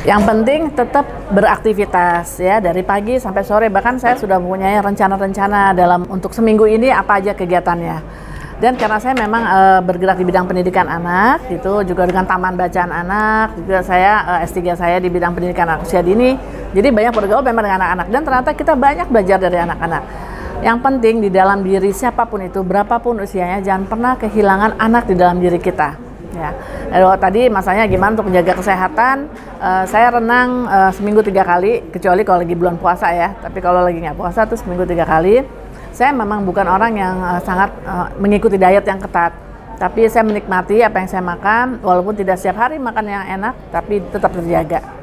Yang penting tetap beraktivitas ya dari pagi sampai sore bahkan saya sudah mempunyai rencana-rencana dalam untuk seminggu ini apa aja kegiatannya. Dan karena saya memang e, bergerak di bidang pendidikan anak gitu juga dengan taman bacaan anak juga saya e, S3 saya di bidang pendidikan anak usia dini. Jadi banyak bergaul memang dengan anak-anak dan ternyata kita banyak belajar dari anak-anak. Yang penting di dalam diri siapa pun itu berapapun usianya jangan pernah kehilangan anak di dalam diri kita Ya. Lalu tadi masanya gimana untuk menjaga kesehatan? Uh, saya renang uh, seminggu tiga kali, kecuali kalau lagi bulan puasa ya. Tapi kalau lagi nggak puasa tuh seminggu tiga kali. Saya memang bukan orang yang uh, sangat uh, mengikuti diet yang ketat. Tapi saya menikmati apa yang saya makan, walaupun tidak setiap hari makan yang enak, tapi tetap terjaga.